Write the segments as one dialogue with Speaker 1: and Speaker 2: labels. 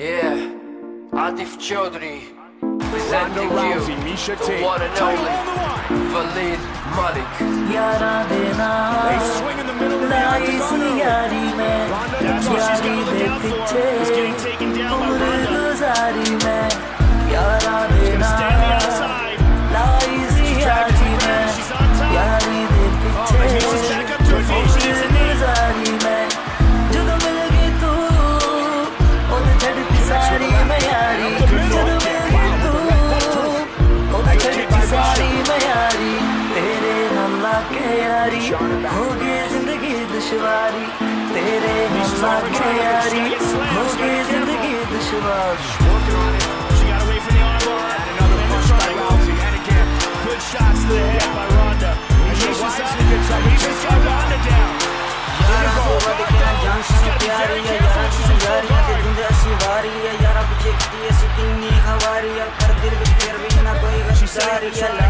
Speaker 1: Yeah, Adif Chaudhry presenting you
Speaker 2: Misha
Speaker 1: the one and only Valid Malik.
Speaker 2: They swing in the middle of the octagon
Speaker 3: early.
Speaker 2: Ronda Rousey, she's got
Speaker 3: to
Speaker 2: look out for. He's getting taken down by Ronda.
Speaker 3: के यारी
Speaker 2: होगी ज़िंदगी दुश्वारी तेरे
Speaker 3: अल्लाह के यारी
Speaker 4: होगी ज़िंदगी
Speaker 2: दुश्वारी Shots to the head by Ronda. Misha
Speaker 4: Wisely gets up.
Speaker 2: Misha's got Ronda down.
Speaker 3: Yara
Speaker 4: ko wad kya
Speaker 3: jaan se pyari hai yara ki yari te dhunda si wari hai yara piche ki ye sitting ni khawari hai par dil vich phir bhi na koi gashari hai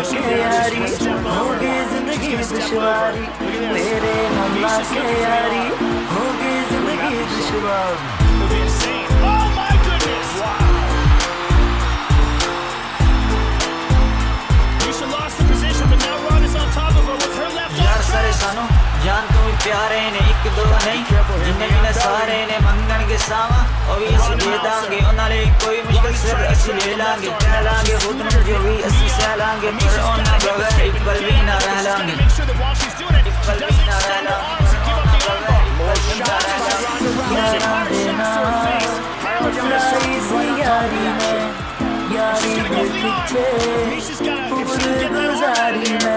Speaker 3: के यारी होगी जिंदगी दुश्वारी तेरे मल्ला के यारी होगी जिंदगी दुश्वारी सानो जान तू प्यारे ने
Speaker 2: एक दो नहीं जिंदगी ने सारे ने मंगन के सावा और ये सीधे दांगे उन्हें कोई her with her left
Speaker 3: ਯਾਰ
Speaker 2: arm
Speaker 3: ਸਾਰੇ
Speaker 2: trapped.
Speaker 3: ਸਾਨੂੰ ਜਾਨ ਤੋਂ ਵੀ ਪਿਆਰੇ ਨੇ ਇੱਕ ਦੋ ਨਹੀਂ ਜਿੰਨੇ ਵੀ ਨੇ ਸਾਰੇ ਨੇ ਮੰਗਣਗੇ ਸਾਵਾ ਉਹ ਵੀ ਅਸੀਂ ਦੇ ਦਾਂਗੇ ਉਹਨਾਂ ਲਈ ਕੋਈ ਮੁਸ਼ਕਲ ਸਿਰ ਅਸੀਂ ਲੈ ਲਾਂਗੇ ਕਹਿ ਲਾਂਗੇ ਖੁਦ ਨੂੰ ਜੋ ਵੀ ਅਸੀਂ ਸਹਿ ਲਾਂਗੇ ਪਰ ਉਹਨਾਂ ਬਗੈਰ ਇੱਕ ਪਲ ਵੀ ਨਾ ਰਹਿ ਲਾਂਗੇ
Speaker 2: Make sure that while she's doing it, she
Speaker 3: ਪਲ ਵੀ
Speaker 2: doesn't
Speaker 3: ਨਾ
Speaker 2: extend
Speaker 3: ਰਹਿ
Speaker 2: her arms and give up the armbar.
Speaker 3: ਯਾਰਾਂ ਦੇ ਨਾਲ ਲਾਈ ਸੀ ਯਾਰੀ ਮੈਂ ਯਾਰੀ ਦੇ ਪਿੱਛੇ ਉਮਰ ਗੁਜ਼ਾਰੀ ਮੈਂ